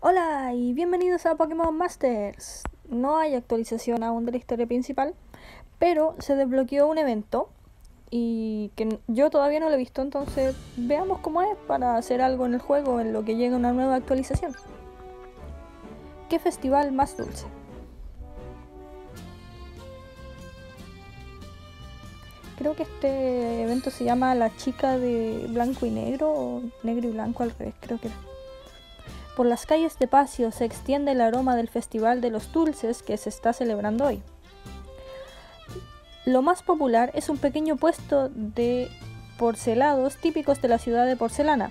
Hola y bienvenidos a Pokémon Masters. No hay actualización aún de la historia principal, pero se desbloqueó un evento y que yo todavía no lo he visto, entonces veamos cómo es para hacer algo en el juego en lo que llega una nueva actualización. ¿Qué festival más dulce? Creo que este evento se llama La chica de blanco y negro o negro y blanco al revés, creo que era. Por las calles de Pacio se extiende el aroma del Festival de los Dulces que se está celebrando hoy. Lo más popular es un pequeño puesto de porcelados típicos de la ciudad de Porcelana,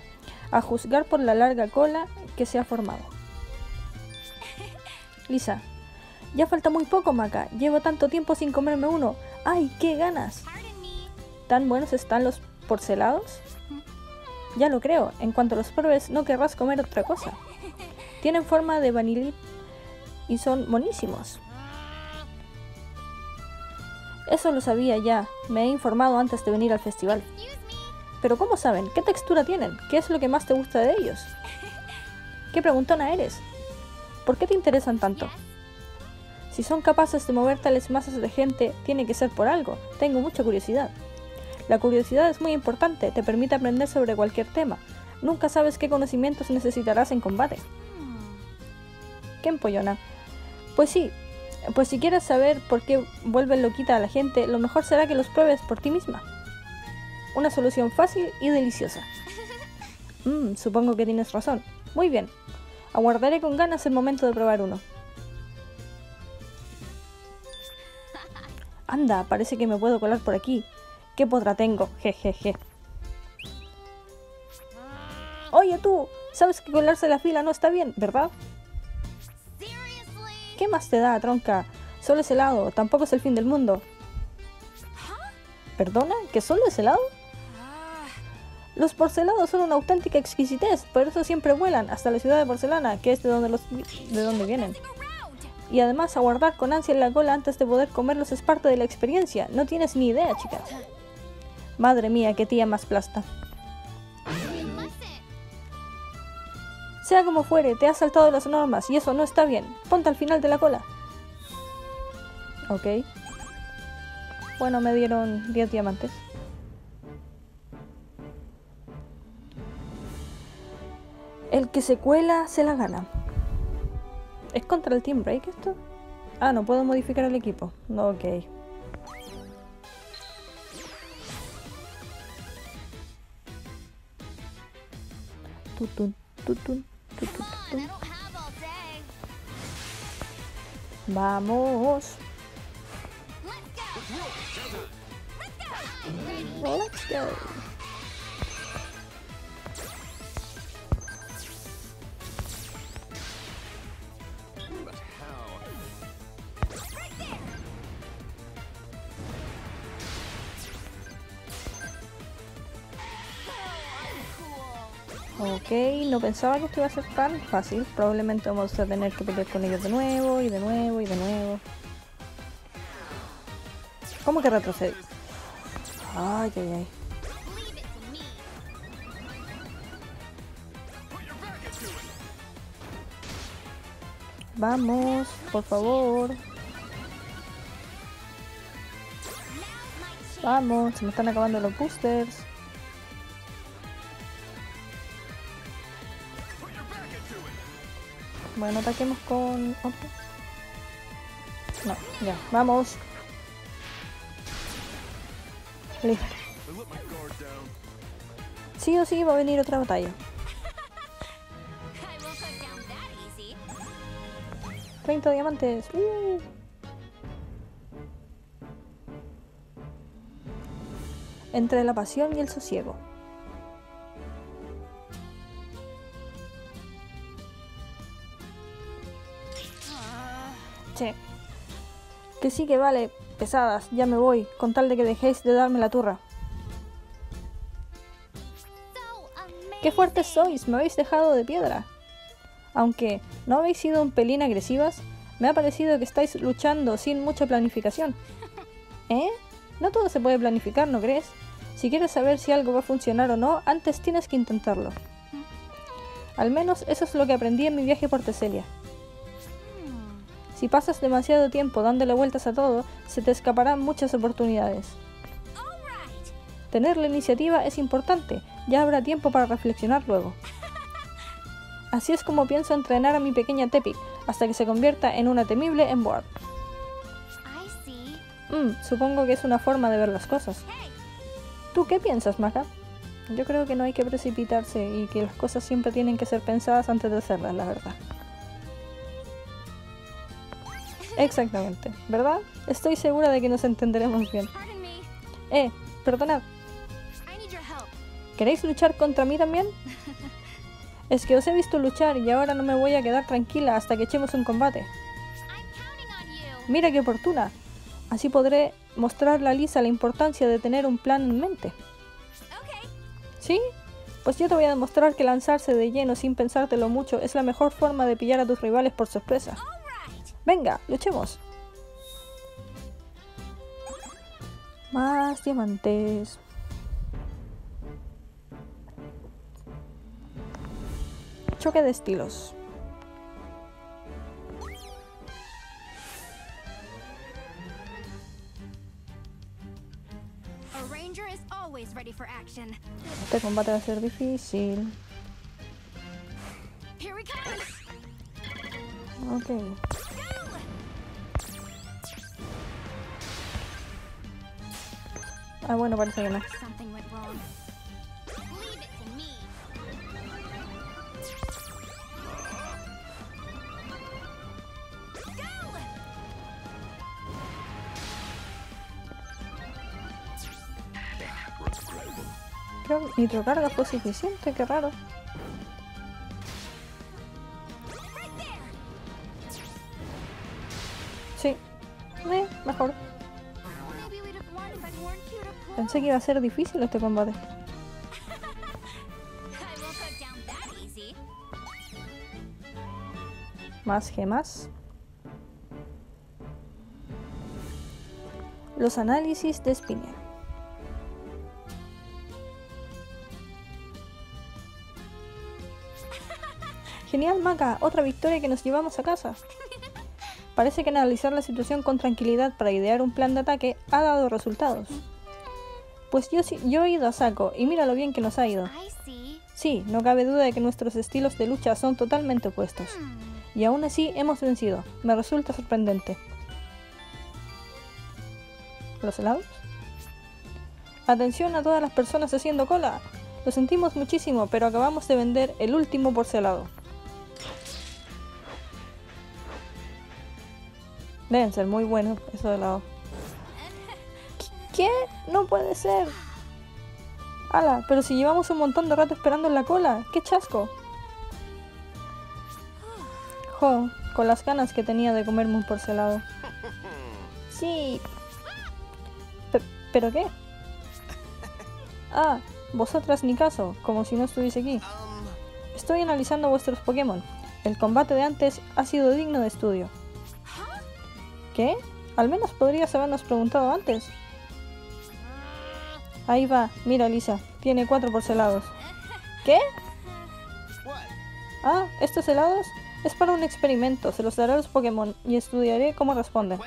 a juzgar por la larga cola que se ha formado. Lisa, ya falta muy poco, Maca. Llevo tanto tiempo sin comerme uno. ¡Ay, qué ganas! ¿Tan buenos están los porcelados? Ya lo creo. En cuanto los pruebes, no querrás comer otra cosa. Tienen forma de vanillit y son monísimos. Eso lo sabía ya. Me he informado antes de venir al festival. Pero ¿cómo saben? ¿Qué textura tienen? ¿Qué es lo que más te gusta de ellos? ¿Qué preguntona eres? ¿Por qué te interesan tanto? Si son capaces de mover tales masas de gente, tiene que ser por algo. Tengo mucha curiosidad. La curiosidad es muy importante, te permite aprender sobre cualquier tema. Nunca sabes qué conocimientos necesitarás en combate. ¿Qué empollona? Pues sí, pues si quieres saber por qué vuelven loquita a la gente, lo mejor será que los pruebes por ti misma. Una solución fácil y deliciosa. Mmm, supongo que tienes razón. Muy bien. Aguardaré con ganas el momento de probar uno. Anda, parece que me puedo colar por aquí. ¿Qué podrá tengo? Jejeje. Oye tú, sabes que colarse la fila no está bien, ¿verdad? ¿Qué más te da, tronca? Solo es helado, tampoco es el fin del mundo. ¿Perdona? ¿Que solo es helado? Los porcelados son una auténtica exquisitez, por eso siempre vuelan hasta la ciudad de porcelana, que es de donde, los, de donde vienen. Y además aguardar con ansia en la cola antes de poder comerlos es parte de la experiencia. No tienes ni idea, chicas. Madre mía, qué tía más plasta. Sea como fuere, te has saltado las normas y eso no está bien. Ponte al final de la cola. Ok. Bueno, me dieron 10 diamantes. El que se cuela se la gana. ¿Es contra el Team Break esto? Ah, no puedo modificar el equipo. No, ok. Tutun, tutun, tutun, tutun. Vamos. Let's go. Ok, pensaba que esto iba a ser tan fácil. Probablemente vamos a tener que pelear con ellos de nuevo, y de nuevo, y de nuevo. ¿Cómo que retrocede? Ay, ay, ay. Vamos, por favor. Vamos, se me están acabando los boosters. Bueno, ataquemos con. No, ya, vamos. Listo. Sí o sí va a venir otra batalla. 30 diamantes. Uh. Entre la pasión y el sosiego. Che. Que sí que vale, pesadas, ya me voy, con tal de que dejéis de darme la turra. ¡Qué fuertes sois! Me habéis dejado de piedra. Aunque no habéis sido un pelín agresivas, me ha parecido que estáis luchando sin mucha planificación. ¿Eh? No todo se puede planificar, ¿no crees? Si quieres saber si algo va a funcionar o no, antes tienes que intentarlo. Al menos eso es lo que aprendí en mi viaje por Teselia. Si pasas demasiado tiempo dándole vueltas a todo, se te escaparán muchas oportunidades. Tener la iniciativa es importante, ya habrá tiempo para reflexionar luego. Así es como pienso entrenar a mi pequeña Tepic, hasta que se convierta en una temible Emboard. Mm, supongo que es una forma de ver las cosas. ¿Tú qué piensas, Maka? Yo creo que no hay que precipitarse y que las cosas siempre tienen que ser pensadas antes de hacerlas, la verdad. Exactamente, ¿verdad? Estoy segura de que nos entenderemos bien. Eh, perdonad. ¿Queréis luchar contra mí también? Es que os he visto luchar y ahora no me voy a quedar tranquila hasta que echemos un combate. Mira qué oportuna. Así podré mostrarle a Lisa la importancia de tener un plan en mente. ¿Sí? Pues yo te voy a demostrar que lanzarse de lleno sin pensártelo mucho es la mejor forma de pillar a tus rivales por sorpresa. Venga, luchemos. Más diamantes. Choque de estilos. Este combate va a ser difícil. Ok. Ah, bueno, parece que no. Creo que hidrocarga fue suficiente, qué raro. Pensé que iba a ser difícil este combate. Más gemas. Los análisis de Spinner. Genial, Maca. Otra victoria que nos llevamos a casa. Parece que analizar la situación con tranquilidad para idear un plan de ataque ha dado resultados. Pues yo, yo he ido a saco y mira lo bien que nos ha ido. Sí, no cabe duda de que nuestros estilos de lucha son totalmente opuestos. Y aún así hemos vencido. Me resulta sorprendente. ¿Los helados? Atención a todas las personas haciendo cola. Lo sentimos muchísimo, pero acabamos de vender el último porcelado. Deben ser muy buenos eso de lado. ¿Qué? No puede ser. Ala, pero si llevamos un montón de rato esperando en la cola. ¡Qué chasco! Jo, con las ganas que tenía de comerme un porcelado. Sí. ¿Pero qué? Ah, vosotras ni caso, como si no estuviese aquí. Estoy analizando vuestros Pokémon. El combate de antes ha sido digno de estudio. ¿Qué? Al menos podrías habernos preguntado antes. Ahí va, mira Lisa, tiene cuatro porcelados. ¿Qué? Ah, estos helados es para un experimento, se los daré a los Pokémon y estudiaré cómo responden.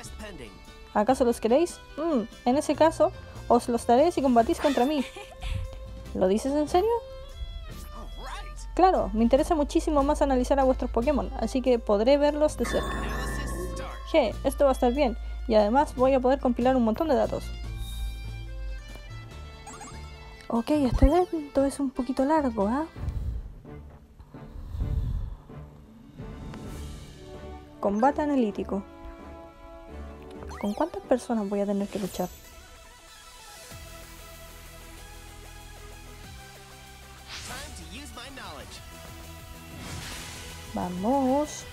¿Acaso los queréis? Mm, en ese caso, os los daré si combatís contra mí. ¿Lo dices en serio? Claro, me interesa muchísimo más analizar a vuestros Pokémon, así que podré verlos de cerca esto va a estar bien. Y además voy a poder compilar un montón de datos. Ok, este evento es un poquito largo, ¿ah? Combate analítico. ¿Con cuántas personas voy a tener que luchar? Vamos.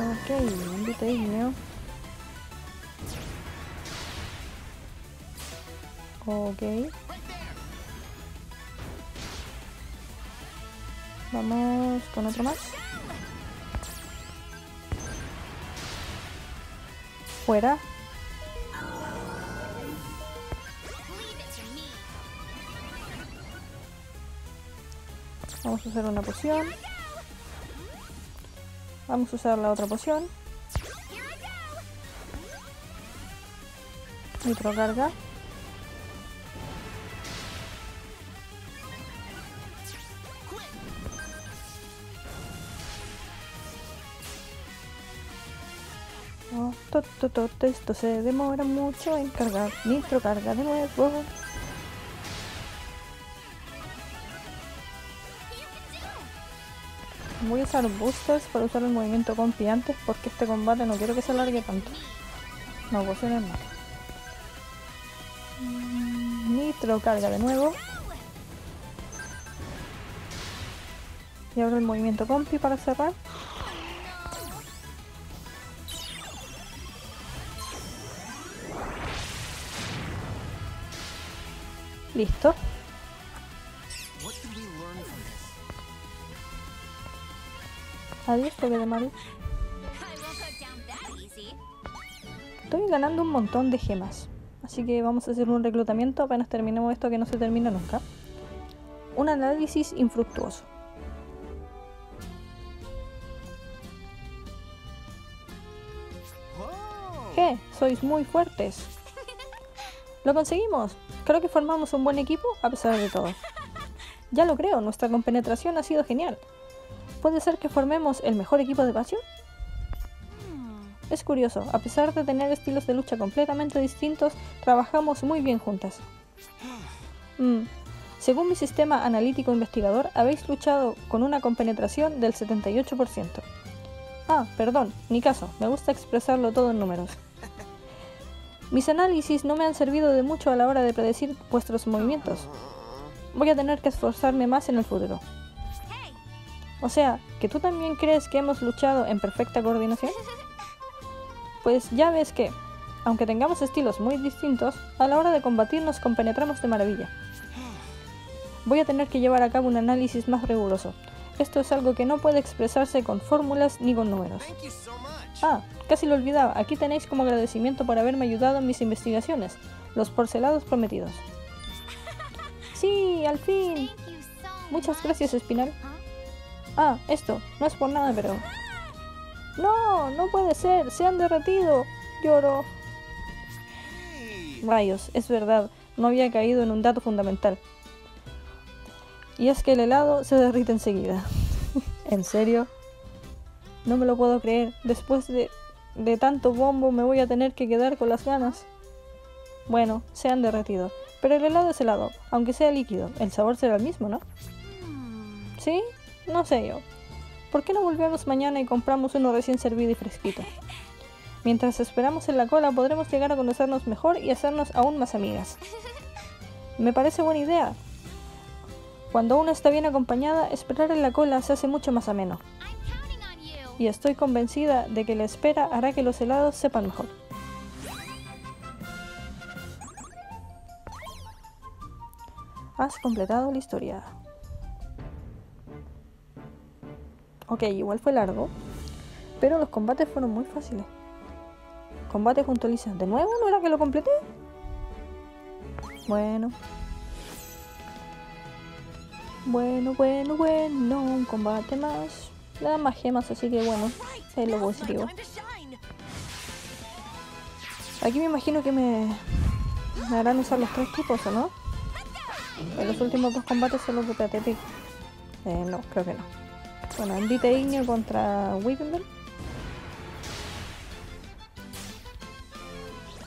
Ok, ámbito Ok. Vamos con otro más. Fuera. Vamos a usar una poción. Vamos a usar la otra poción. Microcarga. Oh, to, to, to, esto se demora mucho en cargar. Nitro carga de nuevo. Voy a usar boosters para usar el movimiento compi antes porque este combate no quiero que se alargue tanto. No, pociones no. Mm, Nitro carga de nuevo. Y ahora el movimiento compi para cerrar. Listo. Adiós, toque de easy. Estoy ganando un montón de gemas. Así que vamos a hacer un reclutamiento apenas terminemos esto que no se termina nunca. Un análisis infructuoso. Whoa! ¿Qué? Sois muy fuertes. Lo conseguimos. Creo que formamos un buen equipo a pesar de todo. Ya lo creo, nuestra compenetración ha sido genial. ¿Puede ser que formemos el mejor equipo de pasión? Es curioso, a pesar de tener estilos de lucha completamente distintos, trabajamos muy bien juntas. Mm, Según mi sistema analítico investigador, habéis luchado con una compenetración del 78%. Ah, perdón, ni caso, me gusta expresarlo todo en números. Mis análisis no me han servido de mucho a la hora de predecir vuestros movimientos. Voy a tener que esforzarme más en el futuro. O sea, ¿que tú también crees que hemos luchado en perfecta coordinación? Pues ya ves que, aunque tengamos estilos muy distintos, a la hora de combatir nos compenetramos de maravilla. Voy a tener que llevar a cabo un análisis más riguroso. Esto es algo que no puede expresarse con fórmulas ni con números. Ah, casi lo olvidaba. Aquí tenéis como agradecimiento por haberme ayudado en mis investigaciones, los porcelados prometidos. Sí, al fin. Muchas much. gracias, Espinal. Ah, esto, no es por nada, pero... No, no puede ser, se han derretido. Lloro. Rayos, es verdad, no había caído en un dato fundamental. Y es que el helado se derrite enseguida. ¿En serio? No me lo puedo creer. Después de, de tanto bombo me voy a tener que quedar con las ganas. Bueno, se han derretido. Pero el helado es helado, aunque sea líquido. El sabor será el mismo, ¿no? ¿Sí? No sé yo. ¿Por qué no volvemos mañana y compramos uno recién servido y fresquito? Mientras esperamos en la cola podremos llegar a conocernos mejor y hacernos aún más amigas. Me parece buena idea. Cuando uno está bien acompañada, esperar en la cola se hace mucho más ameno. Y estoy convencida de que la espera hará que los helados sepan mejor. Has completado la historia. Ok, igual fue largo, pero los combates fueron muy fáciles. Combate junto a Lisa. ¿De nuevo? ¿No era que lo completé? Bueno. Bueno, bueno, bueno. Un combate más. Le dan más gemas, así que bueno. Es lo positivo. Aquí me imagino que me, harán usar los tres tipos, ¿o no? En los últimos dos combates solo de Patetic. Eh, no, creo que no. Bueno, Envite Ignio contra Whipping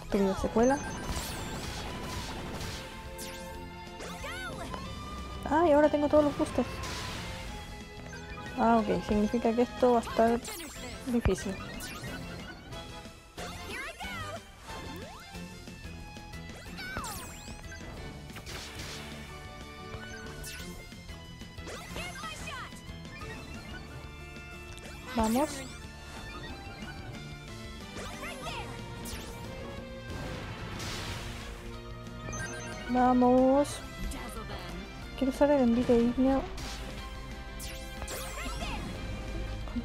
Estúpida secuela. Ah, y ahora tengo todos los boosters. Ah, ok. Significa que esto va a estar difícil. Vamos. Vamos. Quiero usar el envite ignio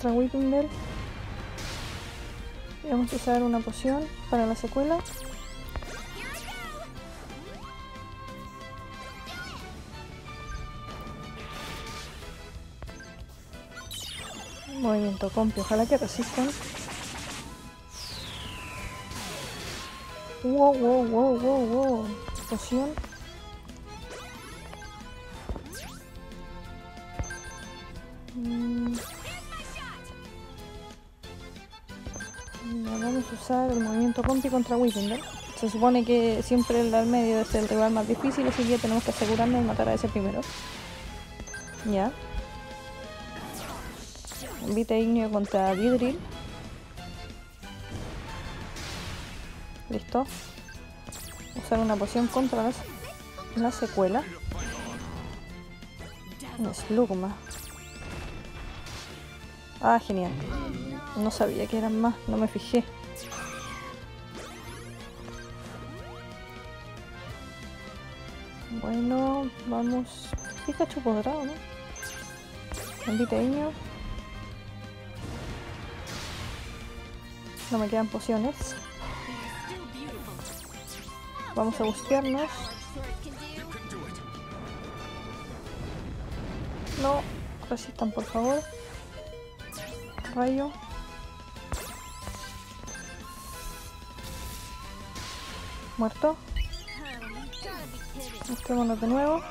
Bell. Y vamos a usar una poción para la secuela. Movimiento compi, ojalá que resistan. Wow, wow, wow, wow, wow. Poción. Mm. Vamos a usar el movimiento compi contra Whittinger. Se supone que siempre el al medio es el rival más difícil, así que tenemos que asegurarnos de matar a ese primero. Ya. Envite Ignio contra Vidril. Listo. Usar una poción contra las- la secuela. Un Slugma. Ah, genial. No sabía que eran más, no me fijé. Bueno, vamos. Pikachu podrá, ¿o ¿no? Envite Ignio. No me quedan pociones. Vamos a buscarnos. No, resistan por favor. Rayo. Muerto. Busquémonos de nuevo.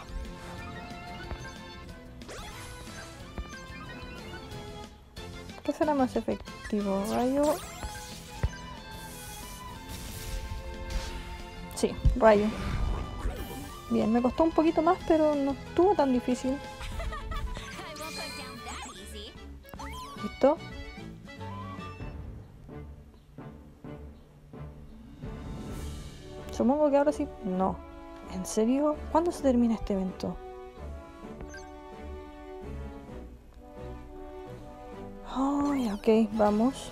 ¿Qué será más efectivo? Rayo. Sí, rayo. Bien, me costó un poquito más, pero no estuvo tan difícil. ¿Listo? Supongo que ahora sí. No. ¿En serio? ¿Cuándo se termina este evento? Ay, ok, vamos.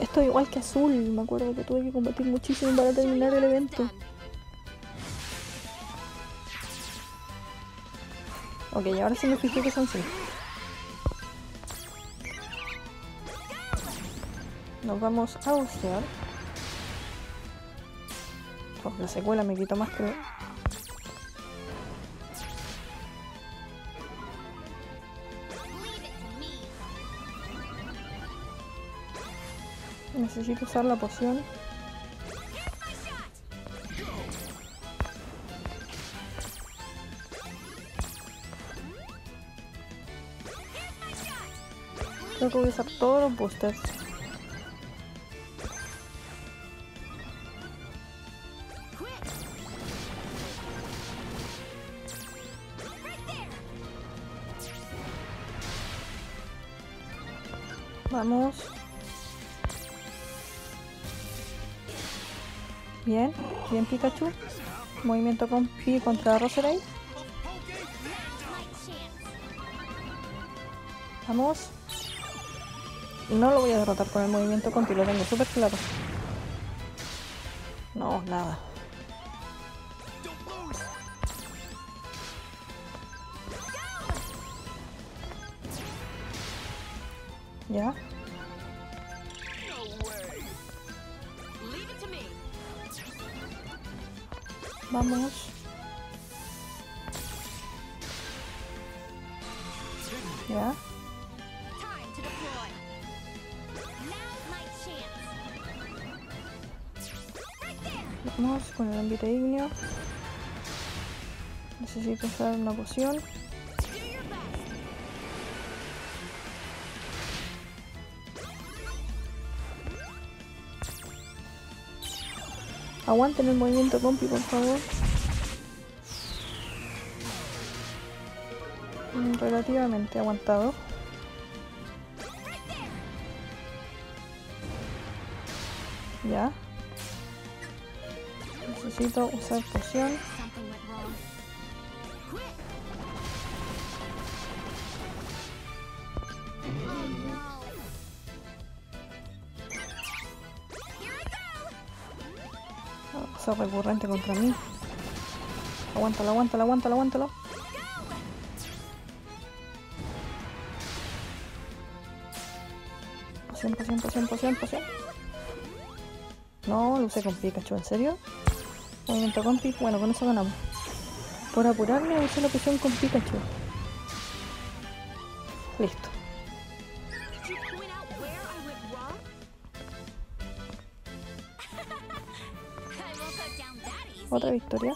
Esto es igual que azul. Me acuerdo que tuve que combatir muchísimo para terminar el evento. Ok, ahora sí me fijé que son 5. Nos vamos a bucear. La secuela me quitó más que... Necesito usar la poción. Creo que voy a usar todos los boosters. Vamos. Bien, bien Pikachu. Movimiento con Pi contra Roserade. Vamos. No lo voy a derrotar con el movimiento conti, lo tengo súper claro. No, nada. Right there. Vamos con el envite ignio. Necesito usar una poción. Aguanten el movimiento compi, por favor. Mm, Relativamente aguantado. Ya. Necesito usar poción. Go. Eso es recurrente contra mí. Aguántalo, aguántalo, aguántalo, aguántalo. Poción, poción, poción, poción, poción. No, lo usé con Pikachu, ¿en serio? Movimiento con Pikachu. Bueno, con eso ganamos. Por apurarme usé la poción con Pikachu. Otra victoria.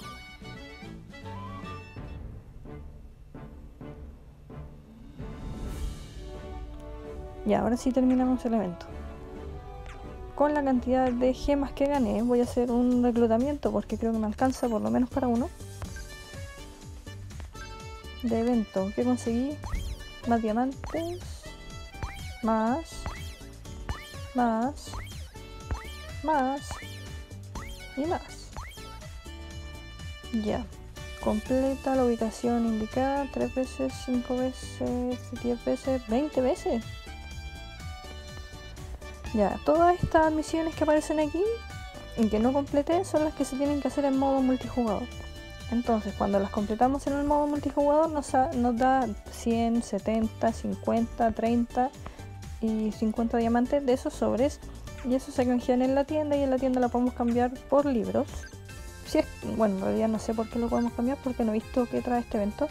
Y ahora sí terminamos el evento. Con la cantidad de gemas que gané, voy a hacer un reclutamiento porque creo que me alcanza por lo menos para uno. De evento que conseguí más diamantes, más, más, más y más. Ya. Completa la ubicación indicada 3 veces, 5 veces, 10 veces, 20 veces. Ya, todas estas misiones que aparecen aquí y que no completé son las que se tienen que hacer en modo multijugador. Entonces, cuando las completamos en el modo multijugador nos, nos da 100, 70, 50, 30 y 50 diamantes de esos sobres. Y eso se canjean en la tienda y en la tienda la podemos cambiar por libros. Si es, bueno, en realidad no sé por qué lo podemos cambiar porque no he visto qué trae este evento.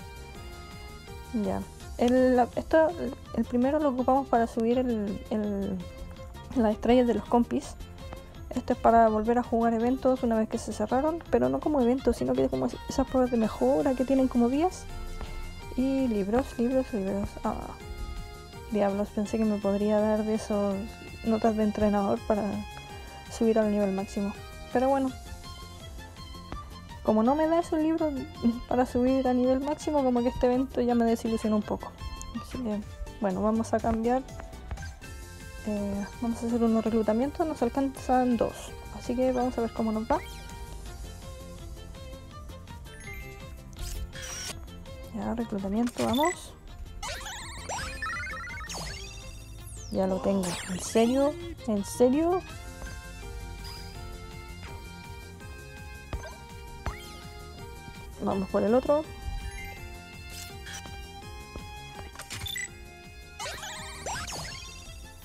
Ya. El, esto, el primero lo ocupamos para subir el, el- las estrellas de los compis. Esto es para volver a jugar eventos una vez que se cerraron, pero no como eventos, sino que como esas pruebas de mejora que tienen como días. Y libros, libros, libros. Ah, diablos, pensé que me podría dar de esos notas de entrenador para subir al nivel máximo. Pero bueno, como no me da esos libros para subir a nivel máximo, como que este evento ya me desilusionó un poco. Así que, bueno, vamos a cambiar. Eh, vamos a hacer unos reclutamientos, nos alcanzan dos. Así que vamos a ver cómo nos va. Ya, reclutamiento, vamos. Ya lo tengo. ¿En serio? ¿En serio? Vamos por el otro.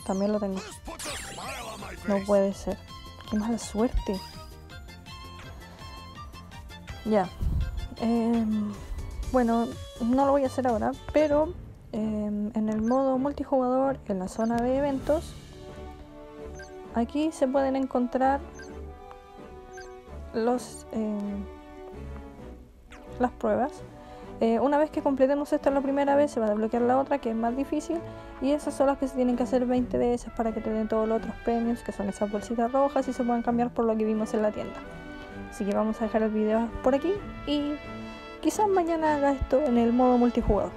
También lo tengo. No puede ser. Qué mala suerte. Ya. Em, bueno, no lo voy a hacer ahora, pero em, en el modo multijugador, en la zona de eventos, aquí se pueden encontrar los las pruebas. Eh, una vez que completemos esta la primera vez, se va a desbloquear la otra, que es más difícil. Y esas son las que se tienen que hacer 20 veces para que te den todos los otros premios, que son esas bolsitas rojas y se puedan cambiar por lo que vimos en la tienda. Así que vamos a dejar el video por aquí y quizás mañana haga esto en el modo multijugador.